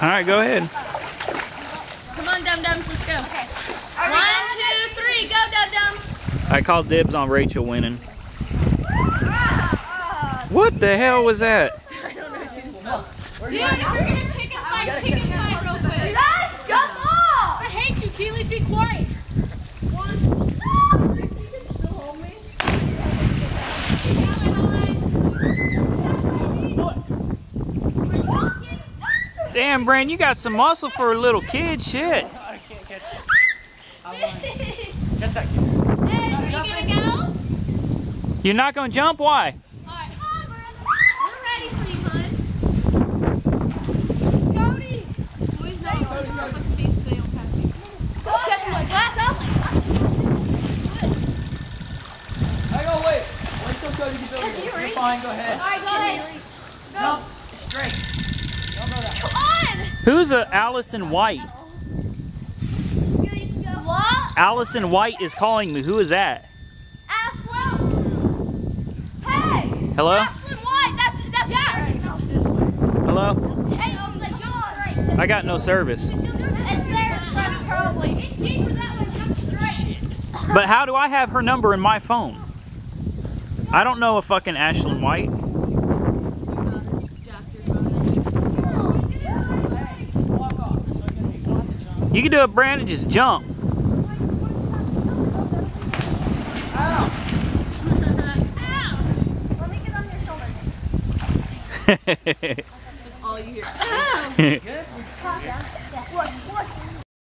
All right, go ahead. Come on, dum dums, let's go. Okay. One, two, three, go, dum dum. I called dibs on Rachel winning. Ah, ah. What the hell was that? I don't know. Dude, we're gonna chicken fight, chicken fight real quick. Guys, jump off! I hate you, Keely. Be quiet. Damn, Brand, you got some muscle for a little kid. Shit. I can't catch it. I want Catch that kid. Hey, are you gonna go? You're not gonna jump? Why? Alright, we're ready for you, hun. Cody! Boys, no, you're not face they don't catch my glass up! I go wait. Wait till Cody gets over here. you You're fine. Go ahead. Alright, go ahead. No, straight. Don't go that way. Come on! Who's a Allison White? What? Allison White is calling me. Who is that? Ashlyn! Hey! Hello? Ashlyn White! That's, that's yeah. Hello? Hey, oh my god! I got no service. And Sarah's running probably. It's deeper that way, jump straight. But how do I have her number in my phone? I don't know a fucking Ashlyn White. Walk off. So you're gonna be on the jump. You can do it, Brandon. Just jump. Ow. Let me get on your shoulder. All you hear. Good.